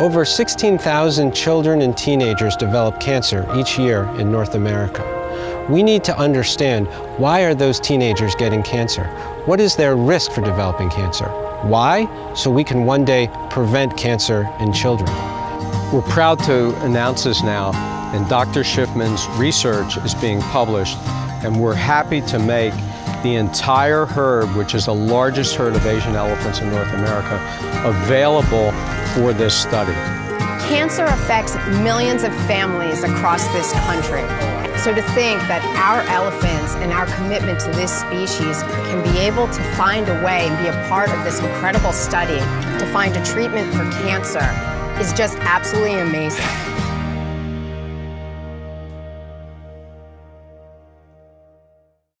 Over 16,000 children and teenagers develop cancer each year in North America. We need to understand why are those teenagers getting cancer? What is their risk for developing cancer? Why? So we can one day prevent cancer in children. We're proud to announce this now, and Dr. Schiffman's research is being published, and we're happy to make the entire herd, which is the largest herd of Asian elephants in North America, available for this study. Cancer affects millions of families across this country. So to think that our elephants and our commitment to this species can be able to find a way and be a part of this incredible study to find a treatment for cancer is just absolutely amazing.